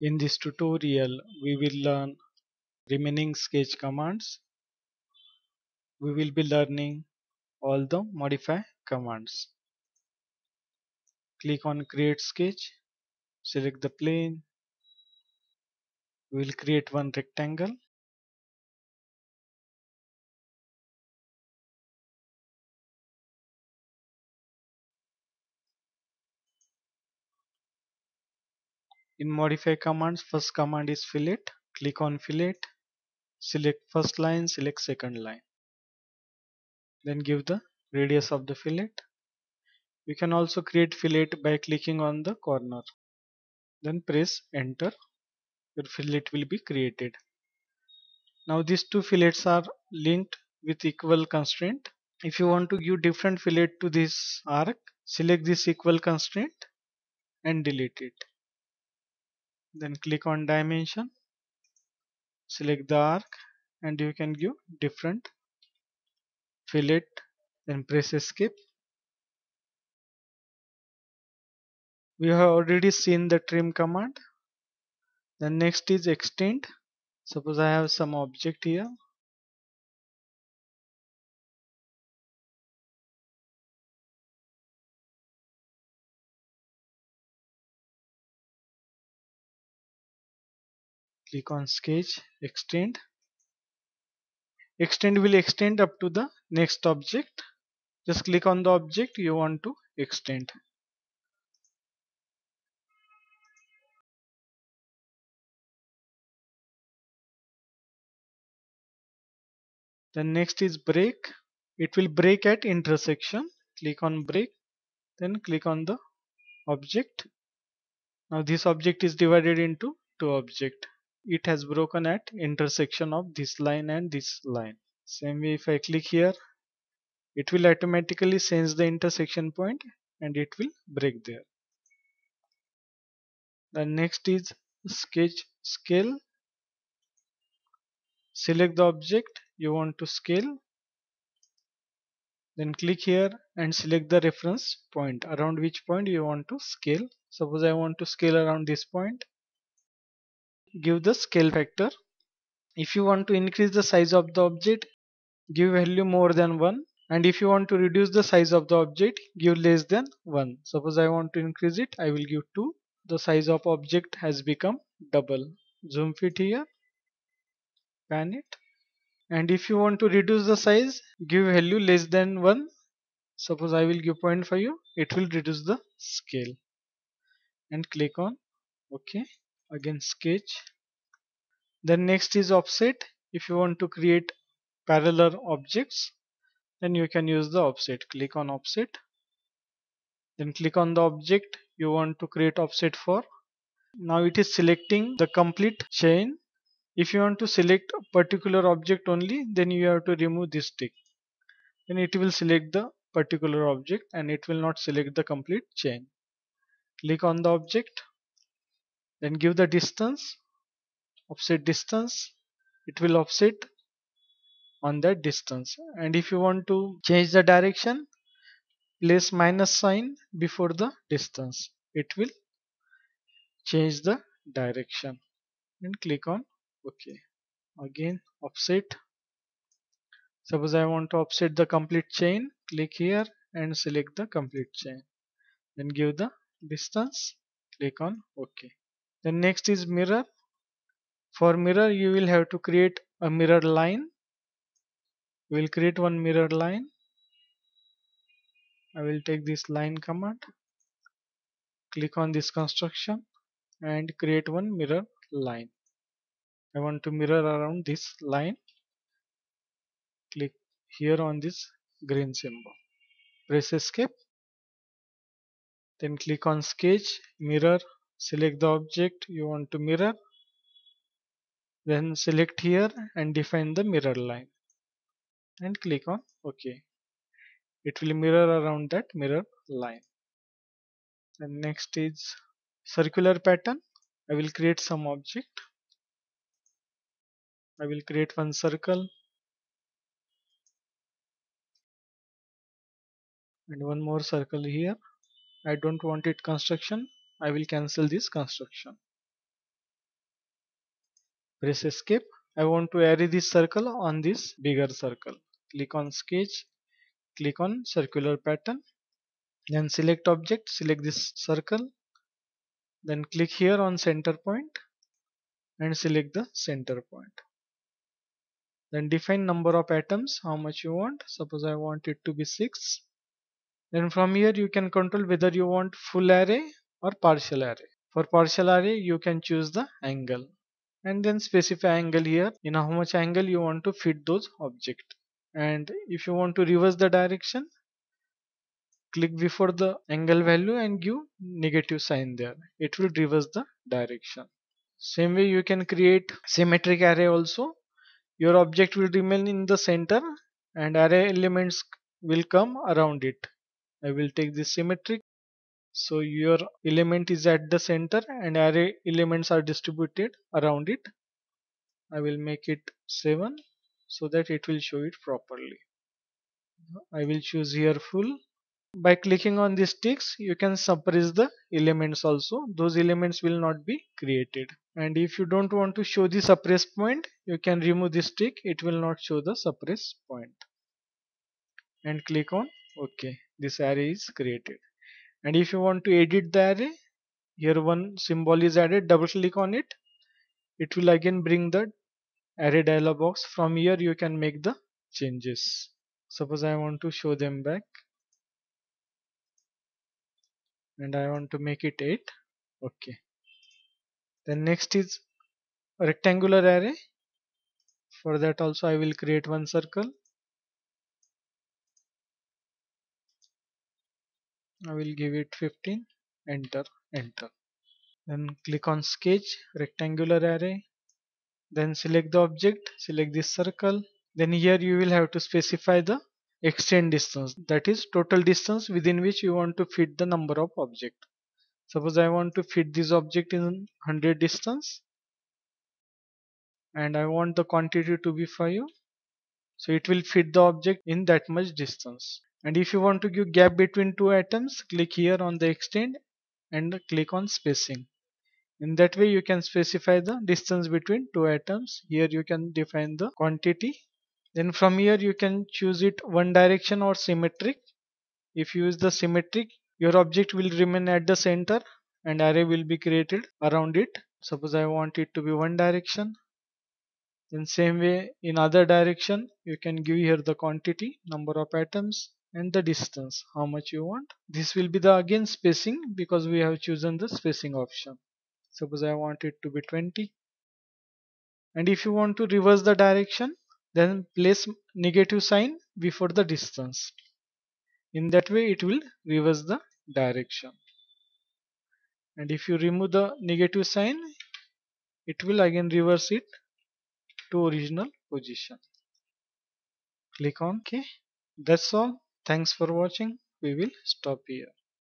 In this tutorial, we will learn remaining sketch commands. We will be learning all the modify commands. Click on create sketch, select the plane. We will create one rectangle. In modify commands, first command is fillet. Click on fillet, select first line, select second line. Then give the radius of the fillet. You can also create fillet by clicking on the corner. Then press enter. Your fillet will be created. Now these two fillets are linked with equal constraint. If you want to give different fillet to this arc, select this equal constraint and delete it then click on dimension select the arc and you can give different fillet then press escape we have already seen the trim command. Then next is extend. Suppose I have some object here click on sketch extend. Extend will extend up to the next object. Just click on the object you want to extend. Then next is break. It will break at intersection. Click on break then click on the object. Now this object is divided into two objects it has broken at intersection of this line and this line. Same way if I click here, it will automatically sense the intersection point and it will break there. The next is sketch scale. Select the object you want to scale. Then click here and select the reference point around which point you want to scale. Suppose I want to scale around this point give the scale factor. If you want to increase the size of the object give value more than 1 and if you want to reduce the size of the object give less than 1 suppose I want to increase it I will give 2 the size of object has become double. Zoom fit here. Pan it. And if you want to reduce the size give value less than 1 suppose I will give 0.5 it will reduce the scale. And click on ok again sketch. Then next is offset. If you want to create parallel objects then you can use the offset. Click on offset. Then click on the object you want to create offset for. Now it is selecting the complete chain. If you want to select a particular object only then you have to remove this tick. Then it will select the particular object and it will not select the complete chain. Click on the object then give the distance offset distance. It will offset on that distance. And if you want to change the direction place minus sign before the distance. It will change the direction. And click on ok. Again offset. Suppose I want to offset the complete chain click here and select the complete chain. Then give the distance click on ok then next is mirror. For mirror you will have to create a mirror line. We will create one mirror line. I will take this line command. Click on this construction and create one mirror line. I want to mirror around this line. Click here on this green symbol. Press escape. Then click on sketch mirror select the object you want to mirror then select here and define the mirror line and click on ok. It will mirror around that mirror line. And next is circular pattern. I will create some object. I will create one circle and one more circle here. I don't want it construction I will cancel this construction. Press escape. I want to array this circle on this bigger circle. Click on sketch. Click on circular pattern. Then select object. Select this circle. Then click here on center point and select the center point. Then define number of atoms. How much you want. Suppose I want it to be 6 then from here you can control whether you want full array or partial array. For partial array you can choose the angle. And then specify angle here. In how much angle you want to fit those object. And if you want to reverse the direction click before the angle value and give negative sign there. It will reverse the direction. Same way you can create symmetric array also. Your object will remain in the center and array elements will come around it. I will take this symmetric so your element is at the center and array elements are distributed around it. I will make it 7 so that it will show it properly. I will choose here full. By clicking on these ticks you can suppress the elements also. Those elements will not be created. And if you don't want to show the suppress point you can remove this tick. It will not show the suppress point. And click on ok. This array is created and if you want to edit the array here one symbol is added double click on it. It will again bring the array dialog box. From here you can make the changes. Suppose I want to show them back. And I want to make it 8 okay. Then next is rectangular array. For that also I will create one circle I will give it 15 enter enter. Then click on sketch rectangular array. Then select the object select this circle. Then here you will have to specify the extent distance. That is total distance within which you want to fit the number of object. Suppose I want to fit this object in 100 distance and I want the quantity to be 5 so it will fit the object in that much distance and if you want to give gap between two atoms click here on the extent and click on spacing. In that way you can specify the distance between two atoms here you can define the quantity. Then from here you can choose it one direction or symmetric. If you use the symmetric your object will remain at the center and array will be created around it. Suppose I want it to be one direction. In same way in other direction you can give here the quantity number of atoms and the distance. How much you want? This will be the again spacing because we have chosen the spacing option. Suppose I want it to be 20 and if you want to reverse the direction then place negative sign before the distance. In that way it will reverse the direction. And if you remove the negative sign it will again reverse it to original position. Click on ok that's all thanks for watching. We will stop here